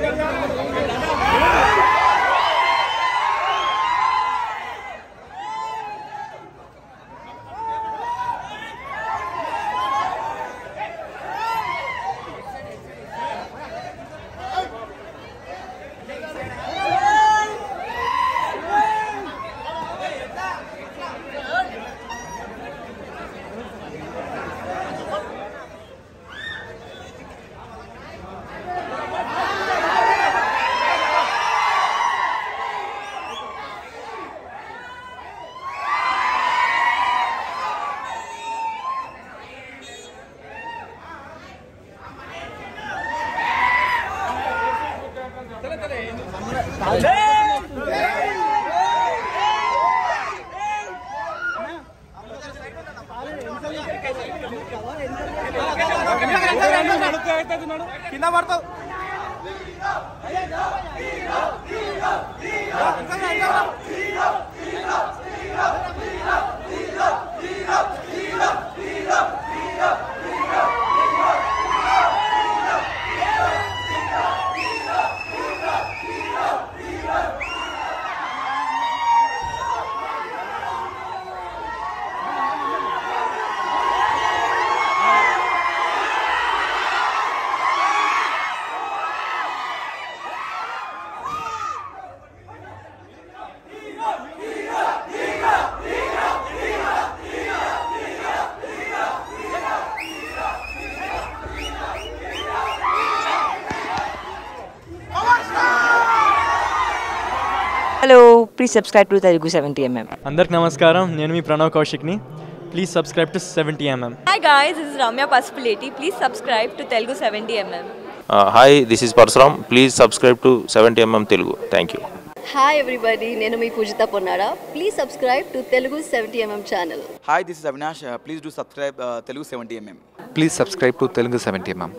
Gracias. కింద పడతావు. Hello please subscribe to Telugu seventy MM అందరికి నమస్కారం. నేను మీ Pranav కౌశిక్ని. Please subscribe to seventy MM Hi guys, this is Ramya Pasupuleti. Please subscribe to Telugu 70mm. Hi this is Parashuram please subscribe to seventy MM Telugu thank you hi everybody నేను మీ Pujitha Ponnada please subscribe to Telugu seventy MM channel hi this is Avinash please do subscribe Telugu seventy MM please subscribe to Telugu seventy MM